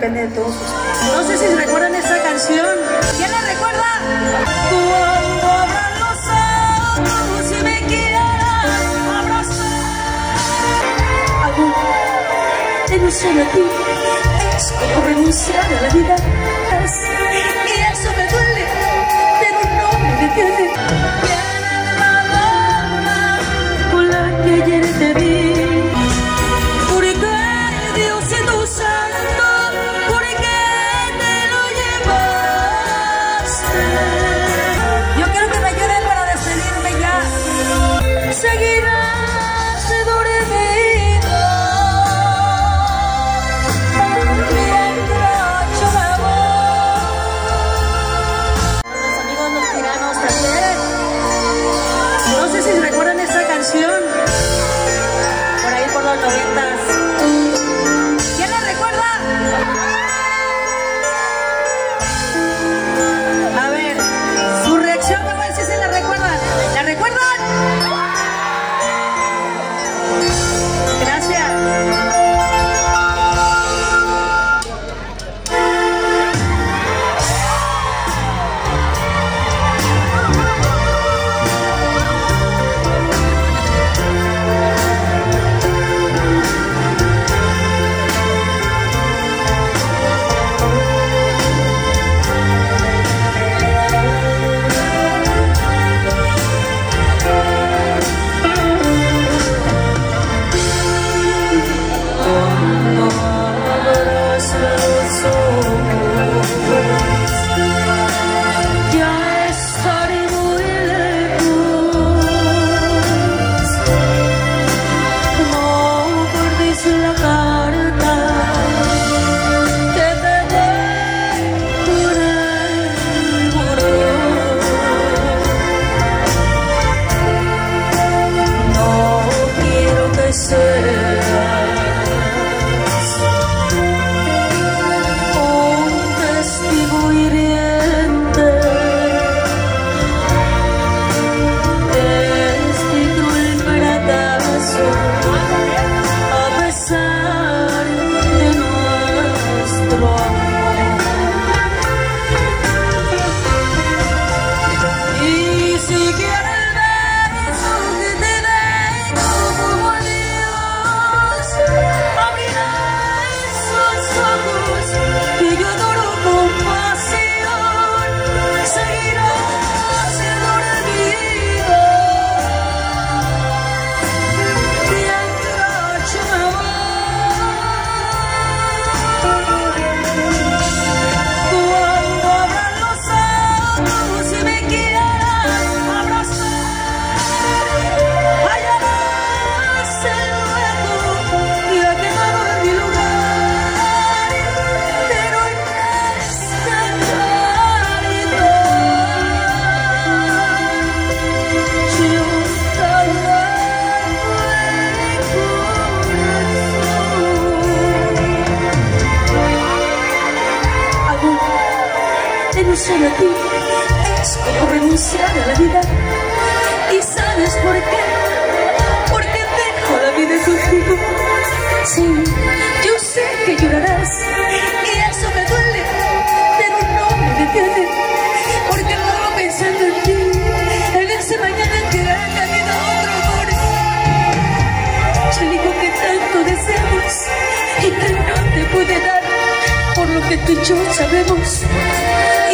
depende de todos ustedes. No sé si recuerdan esta canción. ¿Quién la recuerda? Cuando abran los ojos y me quieran abrazar. Amor, en un solo ti es como renunciar.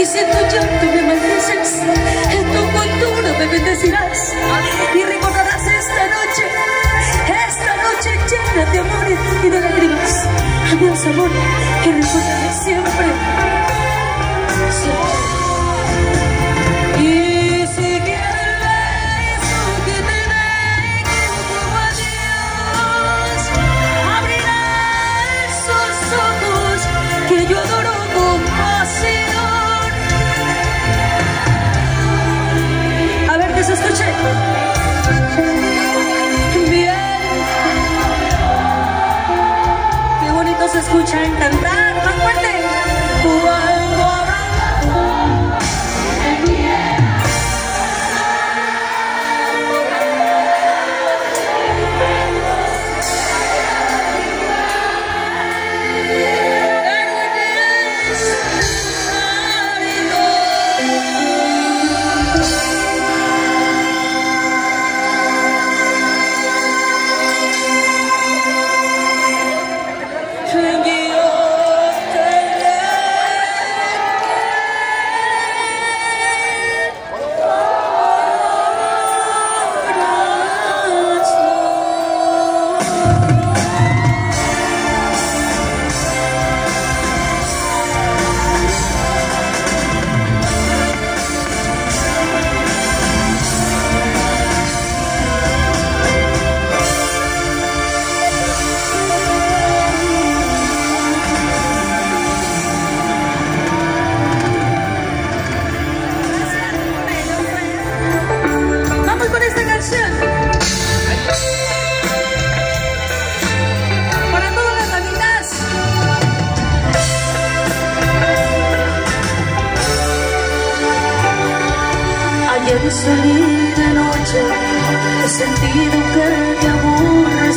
siento llanto me maldices, en tu fortuna me bendecirás y recordarás esta noche, esta noche llena de amor y de lágrimas. Adiós amor, que recordaré siempre. Escuchen bien, qué bonito se escucha en cantar.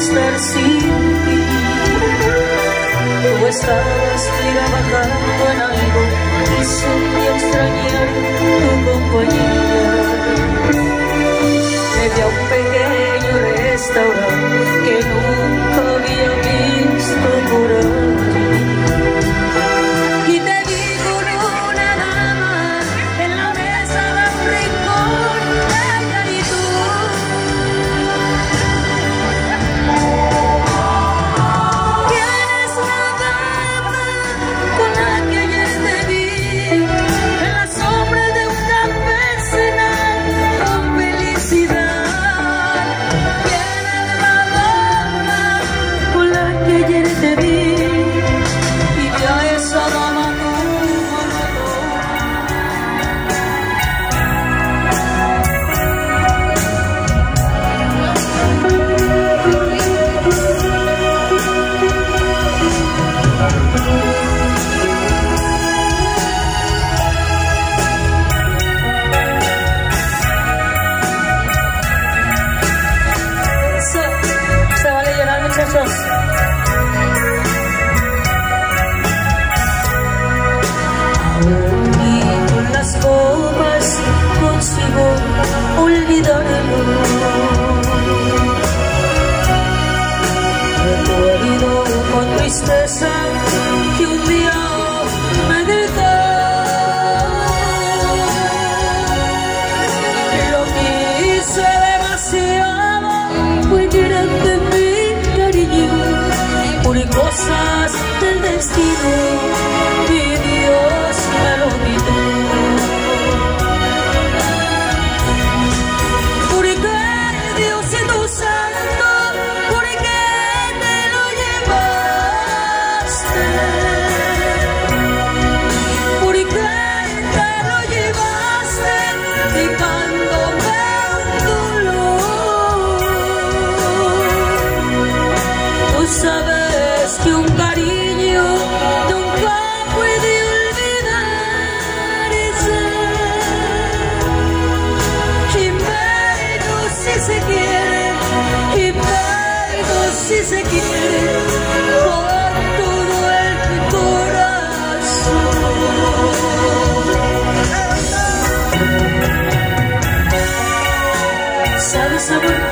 estar sin ti. Tú estabas trabajando en algo y sentí extrañar tu compañía. Me un pequeño restaurante. con tristeza que un día me gritó. Lo quise demasiado, fue mi cariño por cosas del destino. si se quiere con todo el corazón. Sabes amor